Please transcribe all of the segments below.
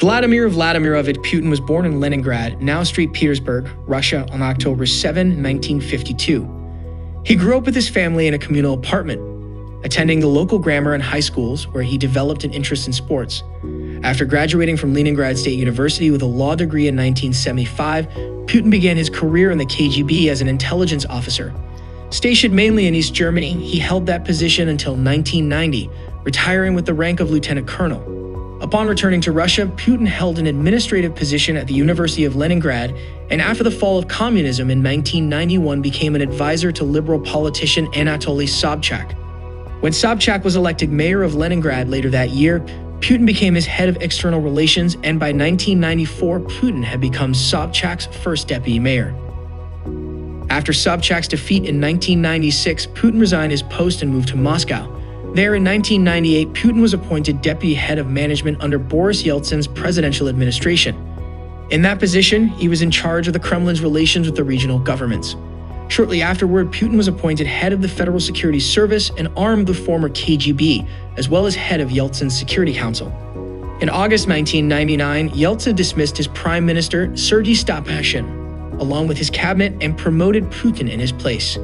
Vladimir Vladimirovich Putin was born in Leningrad, now St. Petersburg, Russia, on October 7, 1952. He grew up with his family in a communal apartment, attending the local grammar and high schools where he developed an interest in sports. After graduating from Leningrad State University with a law degree in 1975, Putin began his career in the KGB as an intelligence officer. Stationed mainly in East Germany, he held that position until 1990, retiring with the rank of lieutenant colonel. Upon returning to Russia, Putin held an administrative position at the University of Leningrad, and after the fall of communism in 1991 became an advisor to liberal politician Anatoly Sobchak. When Sobchak was elected mayor of Leningrad later that year, Putin became his head of external relations, and by 1994, Putin had become Sobchak's first deputy mayor. After Sobchak's defeat in 1996, Putin resigned his post and moved to Moscow. There in 1998, Putin was appointed deputy head of management under Boris Yeltsin's presidential administration. In that position, he was in charge of the Kremlin's relations with the regional governments. Shortly afterward, Putin was appointed head of the Federal Security Service and arm of the former KGB, as well as head of Yeltsin's Security Council. In August 1999, Yeltsin dismissed his prime minister, Sergei Stepashin, along with his cabinet, and promoted Putin in his place.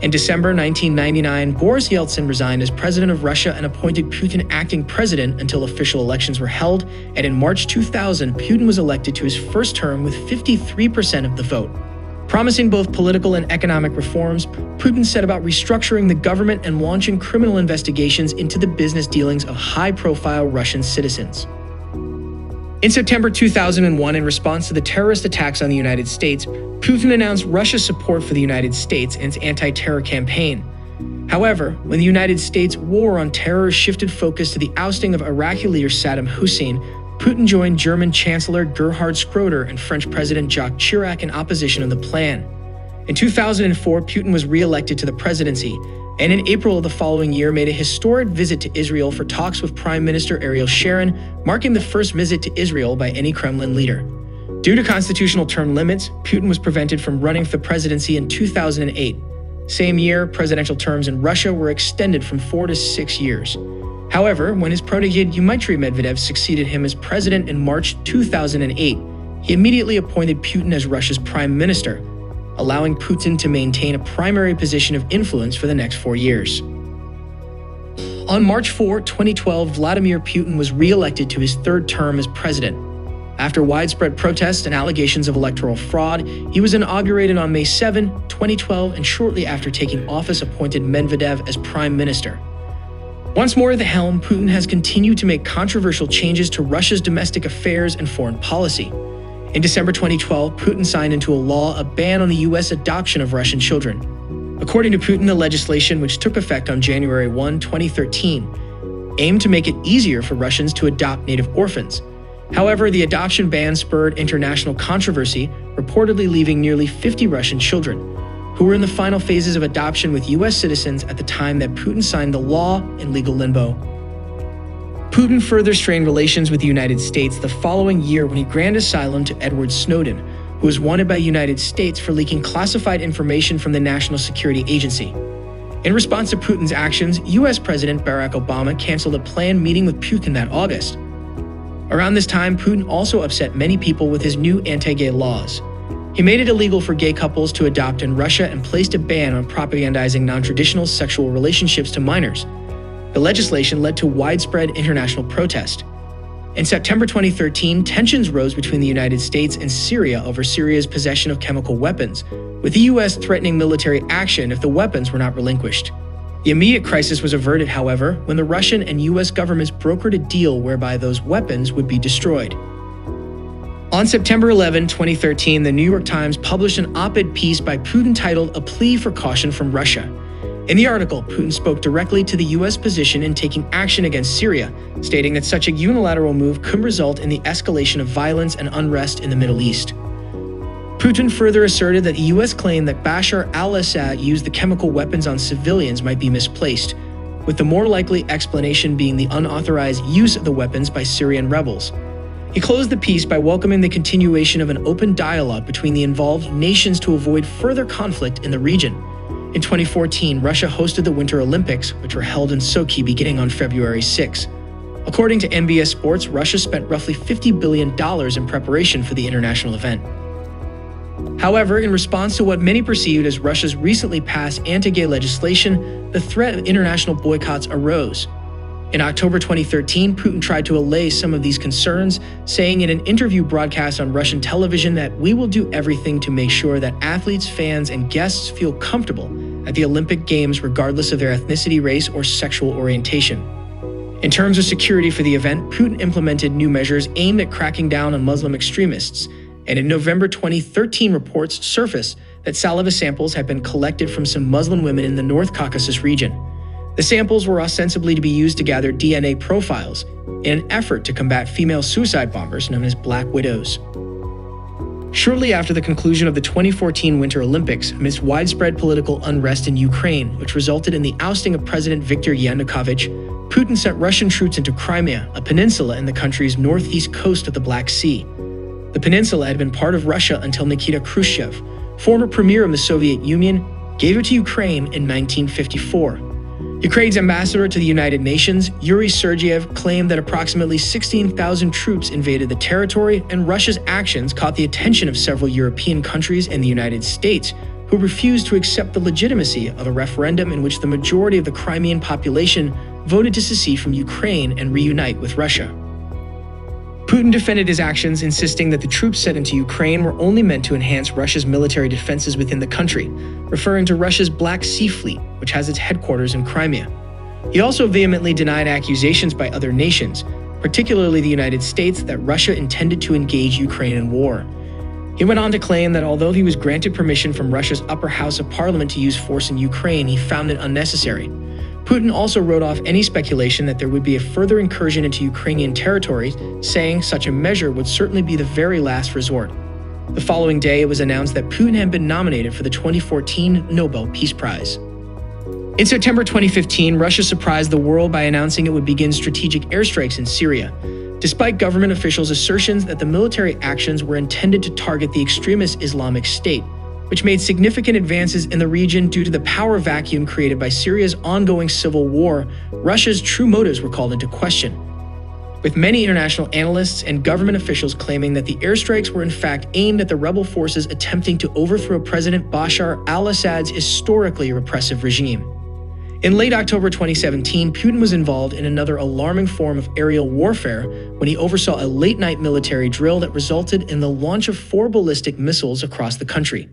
In December 1999, Boris Yeltsin resigned as president of Russia and appointed Putin acting president until official elections were held, and in March 2000, Putin was elected to his first term with 53% of the vote. Promising both political and economic reforms, Putin set about restructuring the government and launching criminal investigations into the business dealings of high profile Russian citizens. In September 2001, in response to the terrorist attacks on the United States, Putin announced Russia's support for the United States and its anti terror campaign. However, when the United States' war on terror shifted focus to the ousting of Iraqi leader Saddam Hussein, Putin joined German Chancellor Gerhard Schroeder and French President Jacques Chirac in opposition of the plan. In 2004, Putin was re-elected to the presidency, and in April of the following year made a historic visit to Israel for talks with Prime Minister Ariel Sharon, marking the first visit to Israel by any Kremlin leader. Due to constitutional term limits, Putin was prevented from running for the presidency in 2008. Same year, presidential terms in Russia were extended from four to six years. However, when his protege Dmitry Medvedev succeeded him as president in March 2008, he immediately appointed Putin as Russia's prime minister, allowing Putin to maintain a primary position of influence for the next four years. On March 4, 2012, Vladimir Putin was re elected to his third term as president. After widespread protests and allegations of electoral fraud, he was inaugurated on May 7, 2012, and shortly after taking office, appointed Medvedev as prime minister. Once more at the helm, Putin has continued to make controversial changes to Russia's domestic affairs and foreign policy. In December 2012, Putin signed into a law a ban on the U.S. adoption of Russian children. According to Putin, the legislation, which took effect on January 1, 2013, aimed to make it easier for Russians to adopt native orphans. However, the adoption ban spurred international controversy, reportedly leaving nearly 50 Russian children who were in the final phases of adoption with U.S. citizens at the time that Putin signed the law in legal limbo. Putin further strained relations with the United States the following year when he granted asylum to Edward Snowden, who was wanted by the United States for leaking classified information from the National Security Agency. In response to Putin's actions, US President Barack Obama canceled a planned meeting with Putin that August. Around this time, Putin also upset many people with his new anti gay laws. He made it illegal for gay couples to adopt in Russia and placed a ban on propagandizing non traditional sexual relationships to minors. The legislation led to widespread international protest. In September 2013, tensions rose between the United States and Syria over Syria's possession of chemical weapons, with the U.S. threatening military action if the weapons were not relinquished. The immediate crisis was averted, however, when the Russian and U.S. governments brokered a deal whereby those weapons would be destroyed. On September 11, 2013, the New York Times published an op ed piece by Putin titled A Plea for Caution from Russia. In the article, Putin spoke directly to the U.S. position in taking action against Syria, stating that such a unilateral move could result in the escalation of violence and unrest in the Middle East. Putin further asserted that the U.S. claim that Bashar al Assad used the chemical weapons on civilians might be misplaced, with the more likely explanation being the unauthorized use of the weapons by Syrian rebels. He closed the piece by welcoming the continuation of an open dialogue between the involved nations to avoid further conflict in the region. In 2014, Russia hosted the Winter Olympics, which were held in Sochi beginning on February 6. According to NBC Sports, Russia spent roughly $50 billion in preparation for the international event. However, in response to what many perceived as Russia's recently passed anti gay legislation, the threat of international boycotts arose. In October 2013, Putin tried to allay some of these concerns, saying in an interview broadcast on Russian television that we will do everything to make sure that athletes, fans, and guests feel comfortable at the Olympic Games regardless of their ethnicity, race, or sexual orientation. In terms of security for the event, Putin implemented new measures aimed at cracking down on Muslim extremists, and in November 2013 reports surfaced that saliva samples had been collected from some Muslim women in the North Caucasus region. The samples were ostensibly to be used to gather DNA profiles in an effort to combat female suicide bombers known as Black Widows. Shortly after the conclusion of the 2014 Winter Olympics, amidst widespread political unrest in Ukraine, which resulted in the ousting of President Viktor Yanukovych, Putin sent Russian troops into Crimea, a peninsula in the country's northeast coast of the Black Sea. The peninsula had been part of Russia until Nikita Khrushchev, former premier of the Soviet Union, gave it to Ukraine in 1954. Ukraine's ambassador to the United Nations, Yuri Sergeyev, claimed that approximately 16,000 troops invaded the territory, and Russia's actions caught the attention of several European countries and the United States, who refused to accept the legitimacy of a referendum in which the majority of the Crimean population voted to secede from Ukraine and reunite with Russia. Putin defended his actions, insisting that the troops sent into Ukraine were only meant to enhance Russia's military defenses within the country, referring to Russia's Black Sea Fleet, which has its headquarters in Crimea. He also vehemently denied accusations by other nations, particularly the United States, that Russia intended to engage Ukraine in war. He went on to claim that although he was granted permission from Russia's upper house of parliament to use force in Ukraine, he found it unnecessary. Putin also wrote off any speculation that there would be a further incursion into Ukrainian territory, saying such a measure would certainly be the very last resort. The following day, it was announced that Putin had been nominated for the 2014 Nobel Peace Prize. In September 2015, Russia surprised the world by announcing it would begin strategic airstrikes in Syria. Despite government officials' assertions that the military actions were intended to target the extremist Islamic State, which made significant advances in the region due to the power vacuum created by Syria's ongoing civil war, Russia's true motives were called into question. With many international analysts and government officials claiming that the airstrikes were in fact aimed at the rebel forces attempting to overthrow President Bashar al Assad's historically repressive regime. In late October 2017, Putin was involved in another alarming form of aerial warfare when he oversaw a late night military drill that resulted in the launch of four ballistic missiles across the country.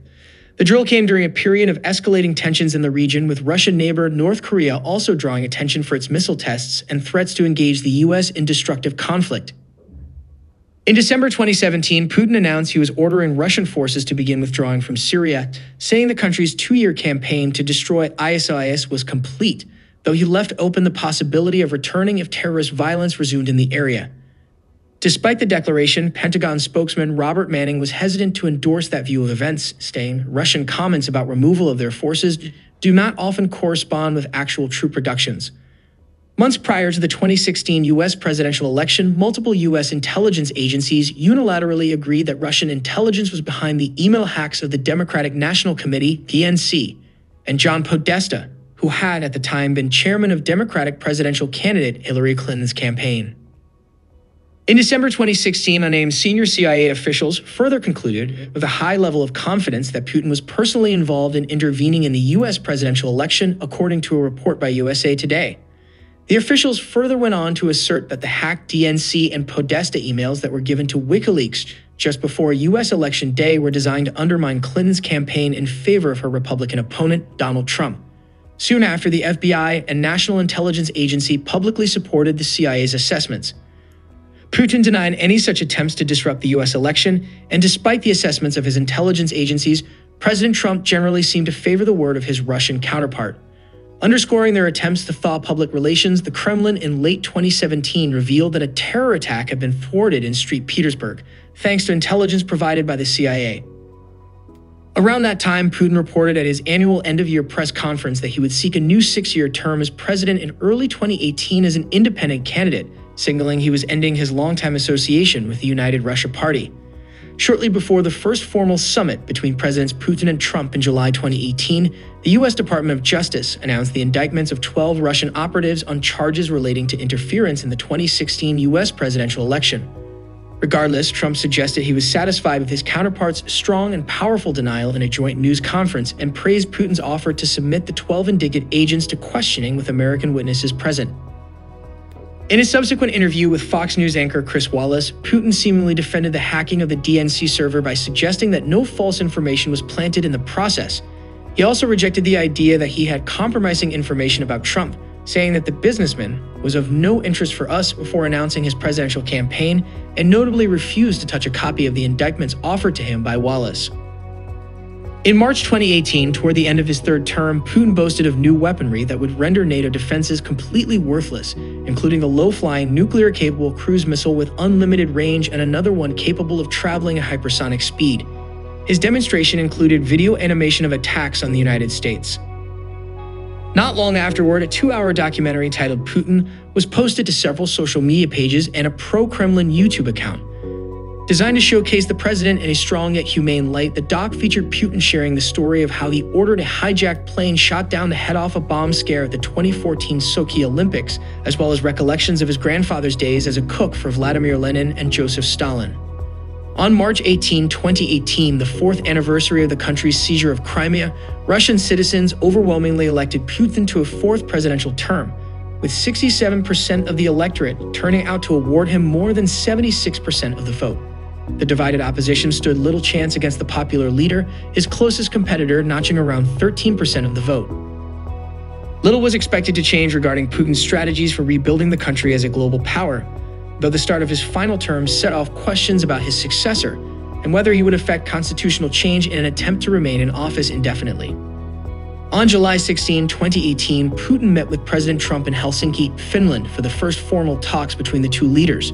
The drill came during a period of escalating tensions in the region, with Russian neighbor North Korea also drawing attention for its missile tests and threats to engage the U.S. in destructive conflict. In December 2017, Putin announced he was ordering Russian forces to begin withdrawing from Syria, saying the country's two year campaign to destroy ISIS was complete, though he left open the possibility of returning if terrorist violence resumed in the area. Despite the declaration, Pentagon spokesman Robert Manning was hesitant to endorse that view of events, saying Russian comments about removal of their forces do not often correspond with actual troop reductions. Months prior to the 2016 U.S. presidential election, multiple U.S. intelligence agencies unilaterally agreed that Russian intelligence was behind the email hacks of the Democratic National Committee, DNC, and John Podesta, who had at the time been chairman of Democratic presidential candidate Hillary Clinton's campaign. In December 2016, unnamed senior CIA officials further concluded with a high level of confidence that Putin was personally involved in intervening in the U.S. presidential election, according to a report by USA Today. The officials further went on to assert that the hacked DNC and Podesta emails that were given to WikiLeaks just before U.S. election day were designed to undermine Clinton's campaign in favor of her Republican opponent, Donald Trump. Soon after, the FBI and National Intelligence Agency publicly supported the CIA's assessments. Putin denied any such attempts to disrupt the US election, and despite the assessments of his intelligence agencies, President Trump generally seemed to favor the word of his Russian counterpart. Underscoring their attempts to thaw public relations, the Kremlin in late 2017 revealed that a terror attack had been thwarted in St. Petersburg, thanks to intelligence provided by the CIA. Around that time, Putin reported at his annual end of year press conference that he would seek a new six year term as president in early 2018 as an independent candidate signaling he was ending his longtime association with the United Russia Party. shortly before the first formal summit between Presidents Putin and Trump in July 2018, the U.S. Department of Justice announced the indictments of 12 Russian operatives on charges relating to interference in the 2016 U.S. presidential election. Regardless, Trump suggested he was satisfied with his counterpart's strong and powerful denial in a joint news conference and praised Putin's offer to submit the 12 indicted agents to questioning with American witnesses present. In a subsequent interview with Fox News anchor Chris Wallace, Putin seemingly defended the hacking of the DNC server by suggesting that no false information was planted in the process. He also rejected the idea that he had compromising information about Trump, saying that the businessman was of no interest for us before announcing his presidential campaign and notably refused to touch a copy of the indictments offered to him by Wallace. In March 2018, toward the end of his third term, Putin boasted of new weaponry that would render NATO defenses completely worthless, including a low flying, nuclear capable cruise missile with unlimited range and another one capable of traveling at hypersonic speed. His demonstration included video animation of attacks on the United States. Not long afterward, a two hour documentary titled Putin was posted to several social media pages and a pro Kremlin YouTube account. Designed to showcase the president in a strong yet humane light, the doc featured Putin sharing the story of how he ordered a hijacked plane shot down to head off a bomb scare at the 2014 Sochi Olympics, as well as recollections of his grandfather's days as a cook for Vladimir Lenin and Joseph Stalin. On March 18, 2018, the fourth anniversary of the country's seizure of Crimea, Russian citizens overwhelmingly elected Putin to a fourth presidential term, with 67% of the electorate turning out to award him more than 76% of the vote. The divided opposition stood little chance against the popular leader, his closest competitor notching around 13% of the vote. Little was expected to change regarding Putin's strategies for rebuilding the country as a global power, though the start of his final term set off questions about his successor and whether he would effect constitutional change in an attempt to remain in office indefinitely. On July 16, 2018, Putin met with President Trump in Helsinki, Finland, for the first formal talks between the two leaders.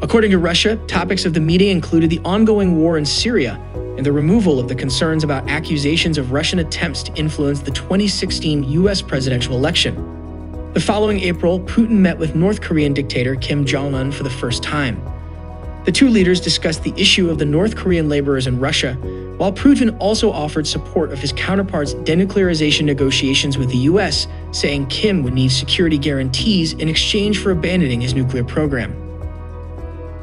According to Russia, topics of the meeting included the ongoing war in Syria and the removal of the concerns about accusations of Russian attempts to influence the 2016 US presidential election. The following April, Putin met with North Korean dictator Kim Jong un for the first time. The two leaders discussed the issue of the North Korean laborers in Russia, while Putin also offered support of his counterpart's denuclearization negotiations with the US, saying Kim would need security guarantees in exchange for abandoning his nuclear program.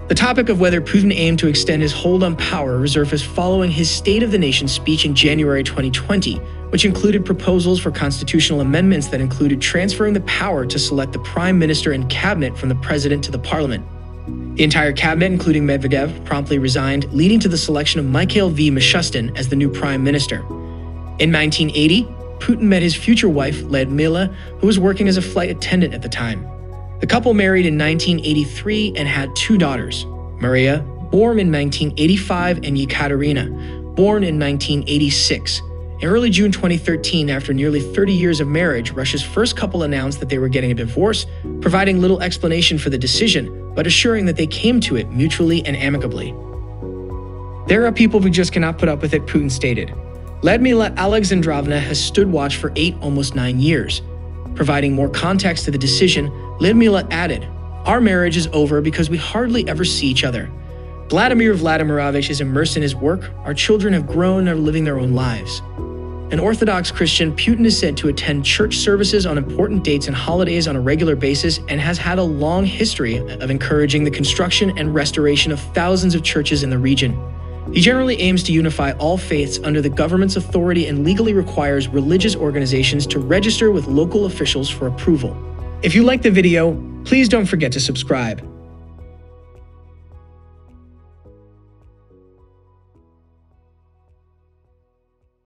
The topic of whether Putin aimed to extend his hold on power resurfaced following his State of the Nation speech in January 2020, which included proposals for constitutional amendments that included transferring the power to select the prime minister and cabinet from the president to the parliament. The entire cabinet, including Medvedev, promptly resigned, leading to the selection of Mikhail V. Mishustin as the new prime minister. In 1980, Putin met his future wife, Lyudmila, who was working as a flight attendant at the time. The couple married in 1983 and had two daughters, Maria, born in 1985, and Yekaterina, born in 1986. In early June 2013, after nearly 30 years of marriage, Russia's first couple announced that they were getting a divorce, providing little explanation for the decision, but assuring that they came to it mutually and amicably. There are people who just cannot put up with it, Putin stated. Lyudmila Alexandrovna has stood watch for eight, almost nine years. Providing more context to the decision, Lyudmila added, Our marriage is over because we hardly ever see each other. Vladimir Vladimirovich is immersed in his work, our children have grown and are living their own lives. An Orthodox Christian, Putin is said to attend church services on important dates and holidays on a regular basis and has had a long history of encouraging the construction and restoration of thousands of churches in the region. He generally aims to unify all faiths under the government's authority and legally requires religious organizations to register with local officials for approval. If you liked the video, please don't forget to subscribe.